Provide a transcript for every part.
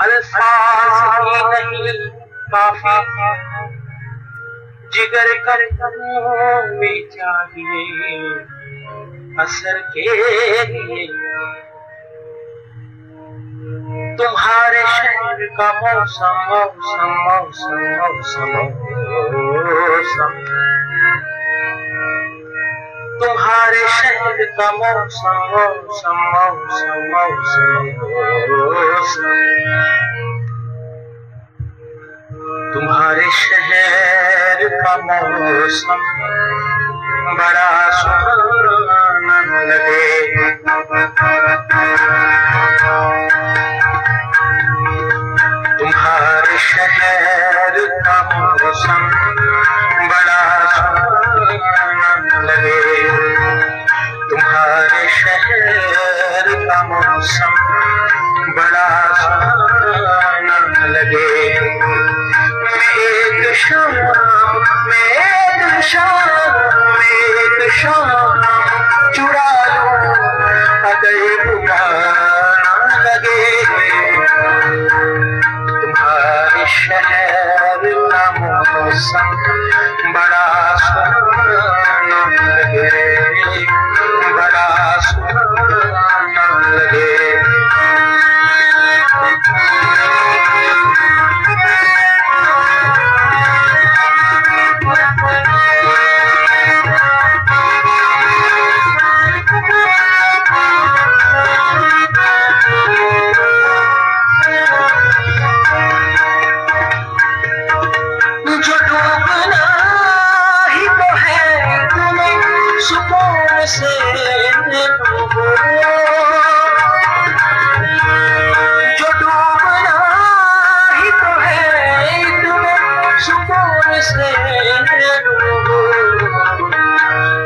अल्फाज ही नहीं काफ़ी जिगर कर में चाहिए असर के लिए। तुम्हारे शहर का मौसम मौसम मौसम मौसम मौसम। तुम्हारे शहर मौसम तुम्हारे शहर का मौसम बड़ा सुहाना बड़ा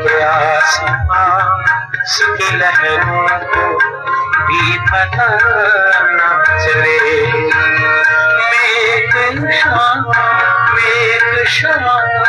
के आसमान की लहरों को भी पता न चले मेघ शाम मेघ शाम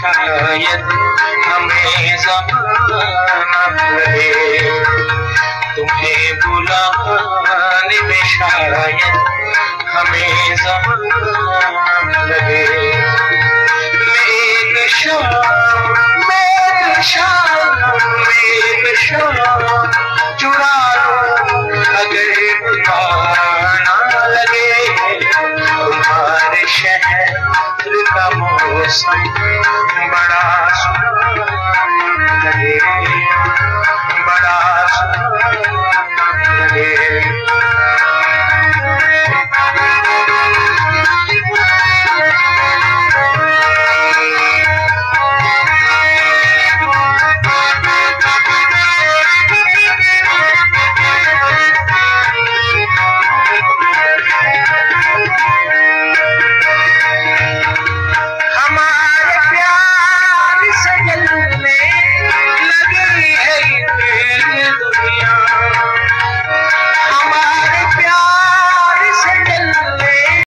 शायद हमें जमाना लगे तुम्हें बुलाने में शायद हमें जमाना वाजा लगे